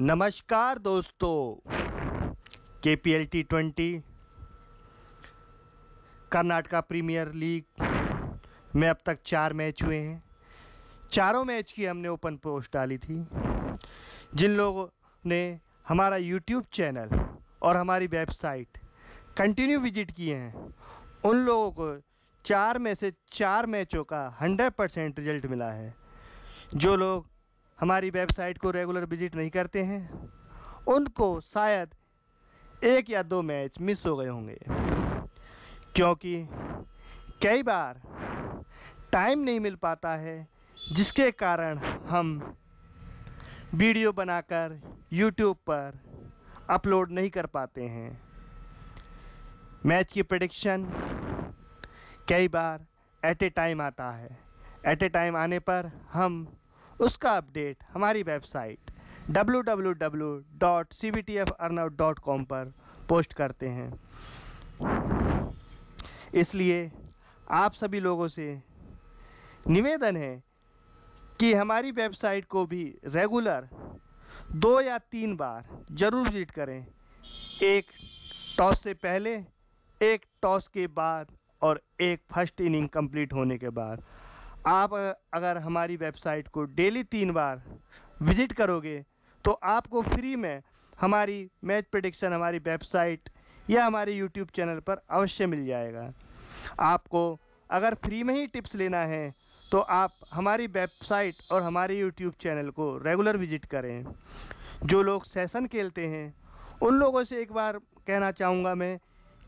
नमस्कार दोस्तों K P L T twenty, Karnataka premier league, में अब तक चार मैच हुए हैं। चारों मैच की हमने ओपन पोस्ट डाली थी। जिन लोगों ने हमारा यूट्यूब चैनल और हमारी वेबसाइट कंटिन्यू विज़िट किए हैं, उन लोगों को चार में से चार मैचों का हंड्रेड परसेंट रिज़ल्ट मिला है। जो लोग हमारी वेबसाइट को रेगुलर विज़िट नहीं करते हैं। उनको शायद एक या दो मैच मिस हो गए होंगे। क्योंकि कई बार टाइम नहीं मिल पाता है, जिसके कारण हम वीडियो बनाकर यूट्यूब पर अपलोड नहीं कर पाते हैं। मैच की प्रडिक्शन कई बार एट ए टाइम आता है। एट ए टाइम आने पर हम उसका अपडेट हमारी वेबसाइट www.cvtfarnout.com पर पोस्ट करते हैं। इसलिए आप सभी लोगों से निवेदन है कि हमारी वेबसाइट को भी रेगुलर दो या तीन बार ज़रूर विज़िट करें। एक टॉस से पहले, एक टॉस के बाद और एक फ़र्स्ट इनिंग कंप्लीट होने के बाद। आप अगर हमारी वेबसाइट को डेली तीन बार विज़िट करोगे तो आपको फ्री में हमारी मैच प्रडिक्शन, हमारी वेबसाइट या हमारे यूट्यूब चैनल पर अवश्य मिल जाएगा। आपको अगर फ्री में ही टिप्स लेना है तो आप हमारी वेबसाइट और हमारे यूट्यूब चैनल को रेगुलर विज़िट करें। जो लोग सेशन खेलते हैं, उन लोगों से एक बार कहना चाहूँगा मैं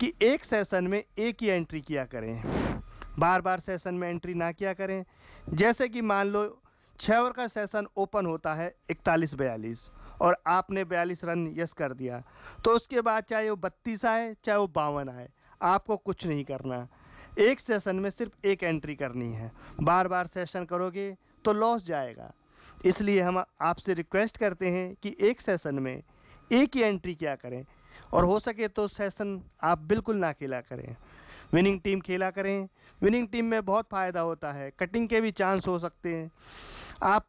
कि एक सेशन में एक ही एंट्री किया करें। बार बार सेशन में एंट्री ना किया करें। जैसे कि मान लो छः ओवर का सेशन ओपन होता है इकतालीस बयालीस और आपने बयालीस रन यस कर दिया। तो उसके बाद चाहे वो बत्तीस आए, चाहे वो बावन आए, आपको कुछ नहीं करना। एक सेशन में सिर्फ़ एक एंट्री करनी है। बार बार सेशन करोगे तो लॉस जाएगा। इसलिए हम आपसे रिक्वेस्ट करते हैं कि एक सेशन में एक ही एंट्री क्या करें। और हो सके तो सेशन आप बिल्कुल ना खेला करें। विनिंग टीम खेला करें। विनिंग टीम में बहुत फ़ायदा होता है। कटिंग के भी चांस हो सकते हैं। आप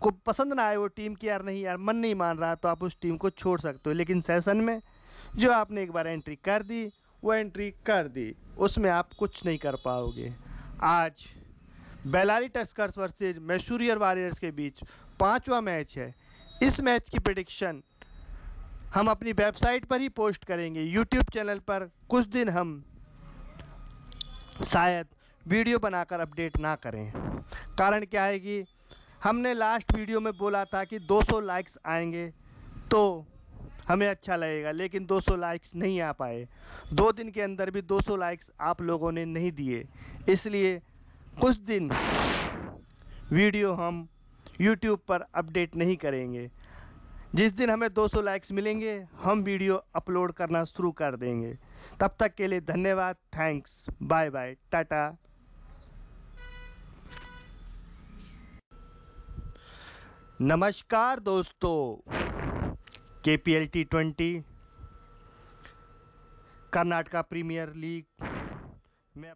को पसंद ना आए वो टीम की, यार नहीं यार, मन नहीं मान रहा तो आप उस टीम को छोड़ सकते हो। लेकिन सेशन में जो आपने एक बार एंट्री कर दी, वो एंट्री कर दी। उसमें आप कुछ नहीं कर पाओगे। आज Bellary Tuskers versus Mysore warriors के बीच पांचवा मैच है। इस मैच की प्रडिक्शन हम अपनी वेबसाइट पर ही पोस्ट करेंगे। यूट्यूब चैनल पर कुछ दिन हम शायद वीडियो बनाकर अपडेट ना करें। कारण क्या है कि हमने लास्ट वीडियो में बोला था कि 200 लाइक्स आएँगे तो हमें अच्छा लगेगा, लेकिन 200 लाइक्स नहीं आ पाए। दो दिन के अंदर भी 200 लाइक्स आप लोगों ने नहीं दिए। इसलिए कुछ दिन वीडियो हम यूट्यूब पर अपडेट नहीं करेंगे। जिस दिन हमें 200 लाइक्स मिलेंगे, हम वीडियो अपलोड करना शुरू कर देंगे। तब तक के लिए धन्यवाद थैंक्स बाय बाय टाटा। नमस्कार दोस्तों K P L T twenty, Karnataka premier league, में